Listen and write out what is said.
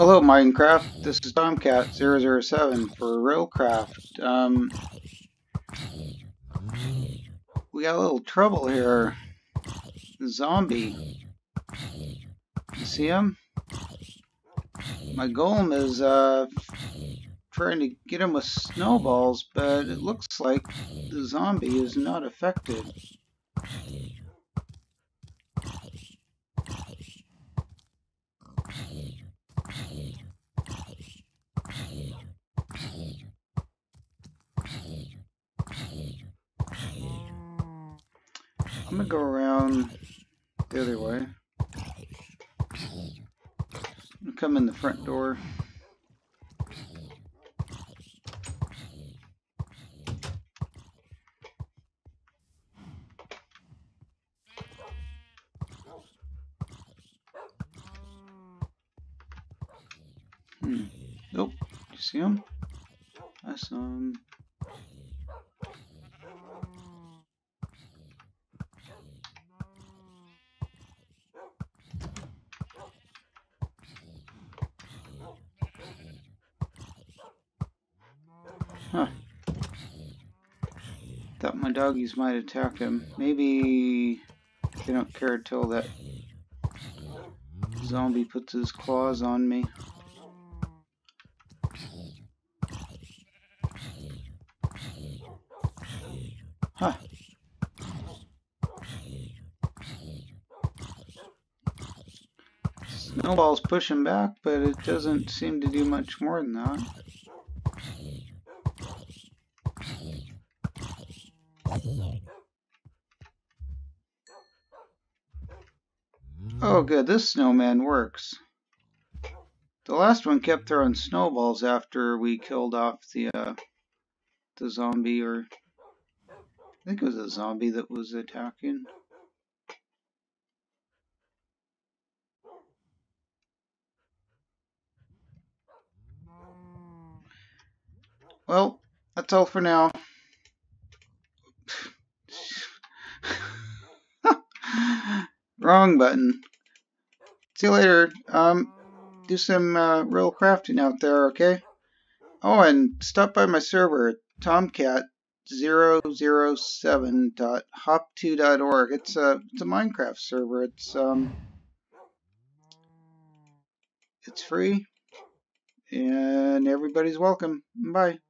Hello Minecraft, this is Tomcat007 for Railcraft. Um, we got a little trouble here. The zombie. You see him? My golem is uh, trying to get him with snowballs, but it looks like the zombie is not affected. I'm gonna go around the other way. come in the front door. Hmm. Nope. You see him? I saw him. Huh. Thought my doggies might attack him. Maybe they don't care until that zombie puts his claws on me. Huh. Snowball's pushing back, but it doesn't seem to do much more than that. Oh good, this snowman works. The last one kept throwing snowballs after we killed off the uh, the zombie, or I think it was a zombie that was attacking. Well, that's all for now. Wrong button. See you later. Um, do some uh, real crafting out there, okay? Oh, and stop by my server at tomcat007.hop2.org. It's a it's a Minecraft server. It's um it's free and everybody's welcome. Bye.